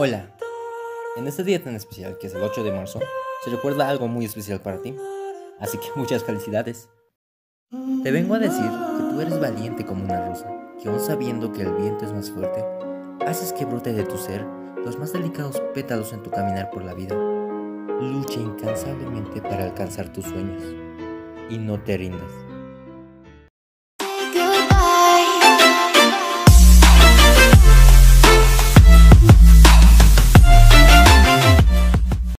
Hola, en este día tan especial que es el 8 de marzo, se recuerda algo muy especial para ti, así que muchas felicidades. Te vengo a decir que tú eres valiente como una rosa, que aún sabiendo que el viento es más fuerte, haces que brote de tu ser los más delicados pétalos en tu caminar por la vida. Lucha incansablemente para alcanzar tus sueños y no te rindas.